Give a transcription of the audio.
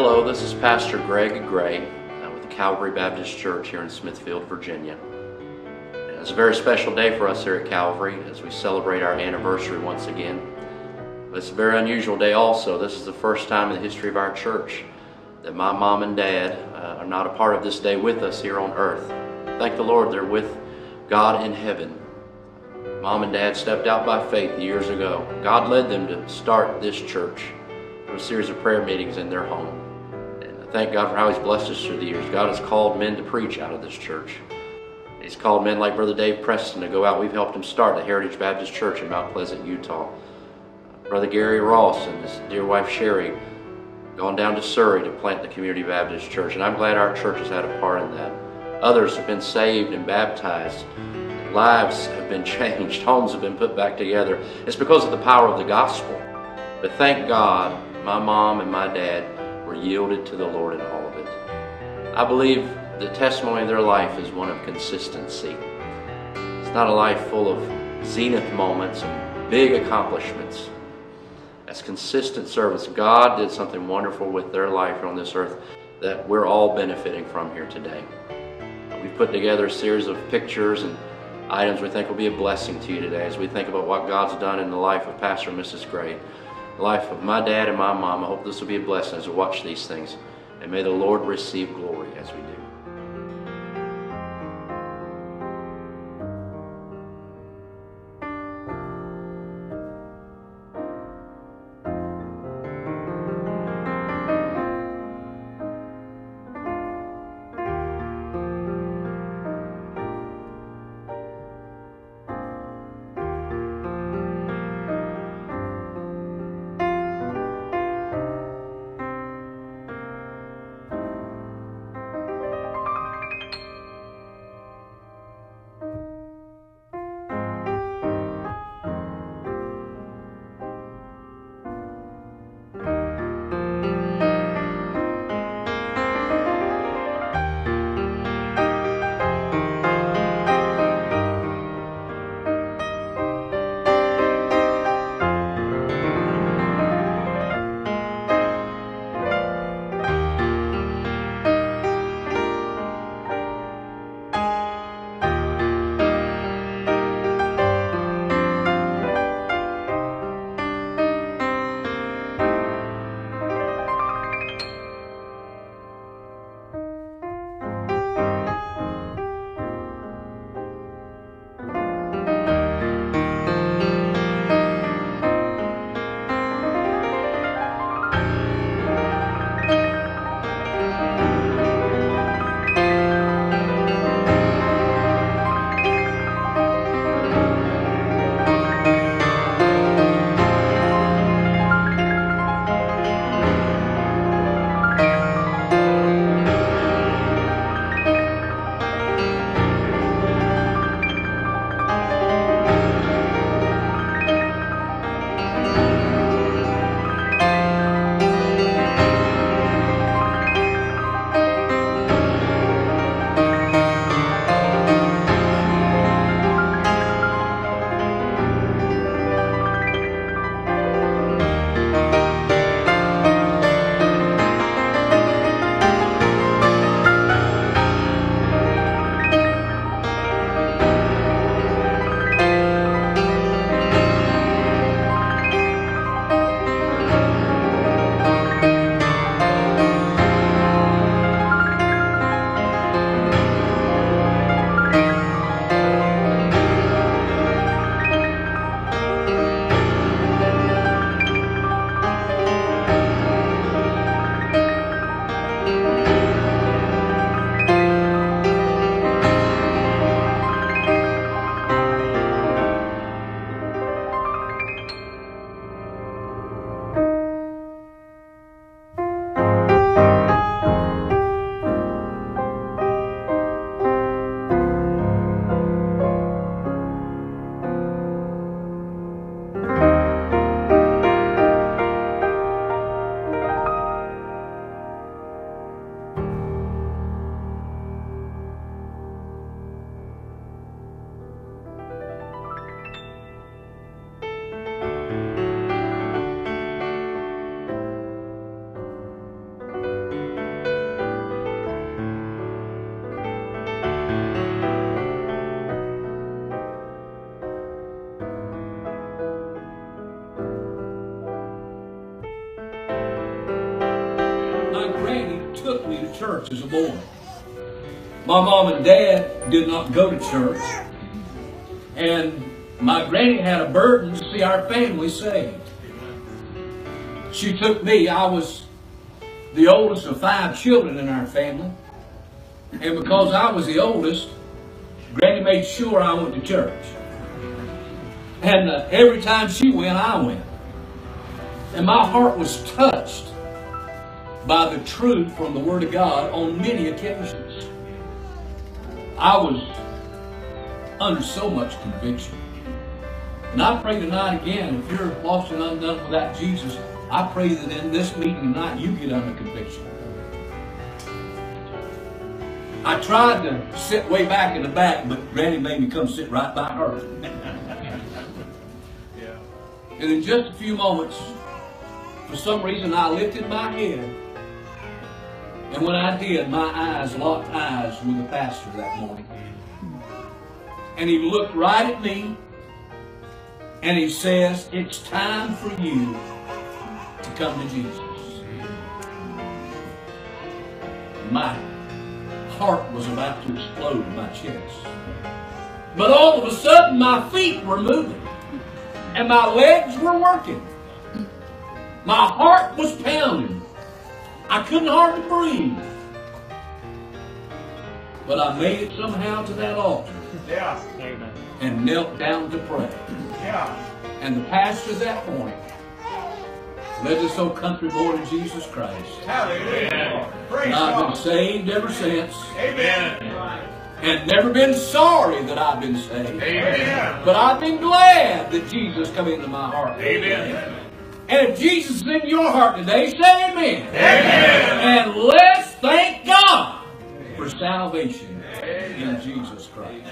Hello, this is Pastor Greg Gray uh, with the Calvary Baptist Church here in Smithfield, Virginia. And It's a very special day for us here at Calvary as we celebrate our anniversary once again. But it's a very unusual day also. This is the first time in the history of our church that my mom and dad uh, are not a part of this day with us here on earth. Thank the Lord they're with God in heaven. Mom and dad stepped out by faith years ago. God led them to start this church through a series of prayer meetings in their home. Thank God for how He's blessed us through the years. God has called men to preach out of this church. He's called men like Brother Dave Preston to go out. We've helped him start the Heritage Baptist Church in Mount Pleasant, Utah. Brother Gary Ross and his dear wife Sherry gone down to Surry to plant the Community Baptist Church, and I'm glad our church has had a part in that. Others have been saved and baptized. Lives have been changed. Homes have been put back together. It's because of the power of the gospel. But thank God, my mom and my dad were yielded to the Lord in all of it. I believe the testimony of their life is one of consistency. It's not a life full of zenith moments and big accomplishments. As consistent servants, God did something wonderful with their life on this earth that we're all benefiting from here today. We've put together a series of pictures and items we think will be a blessing to you today as we think about what God's done in the life of Pastor and Mrs. Gray, life of my dad and my mom. I hope this will be a blessing as we watch these things. And may the Lord receive glory as we do. Church as a boy. My mom and dad did not go to church. And my granny had a burden to see our family saved. She took me. I was the oldest of five children in our family. And because I was the oldest, Granny made sure I went to church. And uh, every time she went, I went. And my heart was touched by the truth from the Word of God on many occasions. I was under so much conviction. And I pray tonight again, if you're lost and undone without Jesus, I pray that in this meeting tonight you get under conviction. I tried to sit way back in the back, but Granny made me come sit right by her. And in just a few moments, for some reason, I lifted my head. And when I did, my eyes locked eyes with the pastor that morning. And he looked right at me and he says, It's time for you to come to Jesus. My heart was about to explode in my chest. But all of a sudden, my feet were moving and my legs were working. My heart was pounding. I couldn't hardly breathe. But I made it somehow to that altar Yeah. Amen. and knelt down to pray. Yeah. And the pastor at that point led this old country boy to Jesus Christ. Hallelujah. And I've been saved ever since Amen. and never been sorry that I've been saved. Amen. But I've been glad that Jesus come into my heart. Amen. And if Jesus is in your heart today, say amen. Amen. And let's thank God for salvation in Jesus Christ.